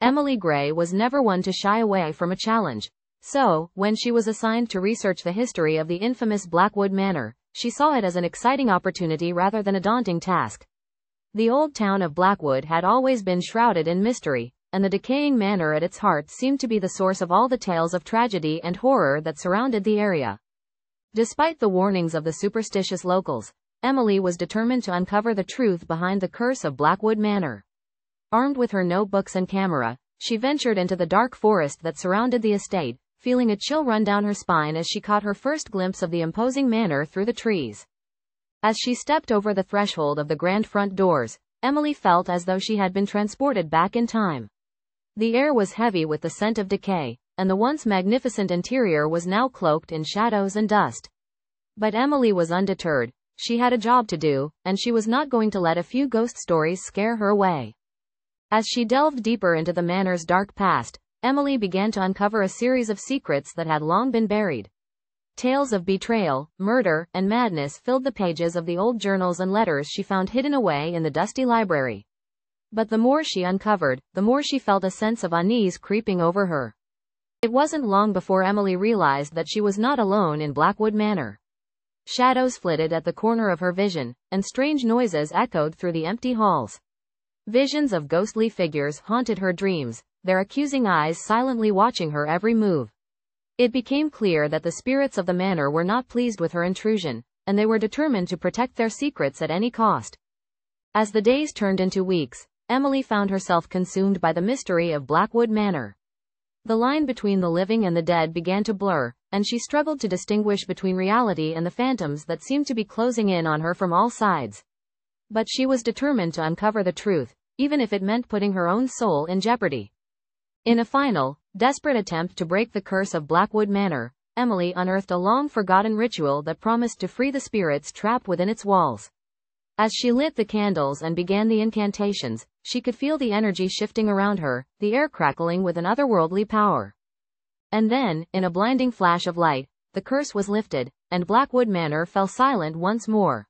Emily Grey was never one to shy away from a challenge. So, when she was assigned to research the history of the infamous Blackwood Manor, she saw it as an exciting opportunity rather than a daunting task. The old town of Blackwood had always been shrouded in mystery, and the decaying manor at its heart seemed to be the source of all the tales of tragedy and horror that surrounded the area. Despite the warnings of the superstitious locals, Emily was determined to uncover the truth behind the curse of Blackwood Manor. Armed with her notebooks and camera, she ventured into the dark forest that surrounded the estate, feeling a chill run down her spine as she caught her first glimpse of the imposing manor through the trees. As she stepped over the threshold of the grand front doors, Emily felt as though she had been transported back in time. The air was heavy with the scent of decay, and the once magnificent interior was now cloaked in shadows and dust. But Emily was undeterred. She had a job to do, and she was not going to let a few ghost stories scare her away. As she delved deeper into the manor's dark past, Emily began to uncover a series of secrets that had long been buried. Tales of betrayal, murder, and madness filled the pages of the old journals and letters she found hidden away in the dusty library. But the more she uncovered, the more she felt a sense of unease creeping over her. It wasn't long before Emily realized that she was not alone in Blackwood Manor. Shadows flitted at the corner of her vision, and strange noises echoed through the empty halls. Visions of ghostly figures haunted her dreams, their accusing eyes silently watching her every move. It became clear that the spirits of the manor were not pleased with her intrusion, and they were determined to protect their secrets at any cost. As the days turned into weeks, Emily found herself consumed by the mystery of Blackwood Manor. The line between the living and the dead began to blur, and she struggled to distinguish between reality and the phantoms that seemed to be closing in on her from all sides. But she was determined to uncover the truth, even if it meant putting her own soul in jeopardy. In a final, desperate attempt to break the curse of Blackwood Manor, Emily unearthed a long-forgotten ritual that promised to free the spirits trapped within its walls. As she lit the candles and began the incantations, she could feel the energy shifting around her, the air crackling with an otherworldly power. And then, in a blinding flash of light, the curse was lifted, and Blackwood Manor fell silent once more.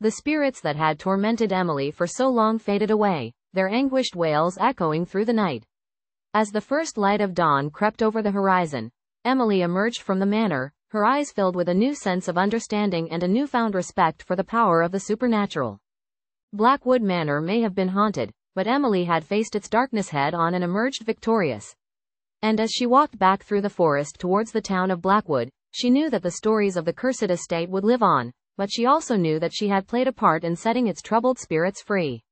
The spirits that had tormented Emily for so long faded away, their anguished wails echoing through the night. As the first light of dawn crept over the horizon, Emily emerged from the manor, her eyes filled with a new sense of understanding and a newfound respect for the power of the supernatural. Blackwood Manor may have been haunted, but Emily had faced its darkness head on and emerged victorious. And as she walked back through the forest towards the town of Blackwood, she knew that the stories of the cursed estate would live on, but she also knew that she had played a part in setting its troubled spirits free.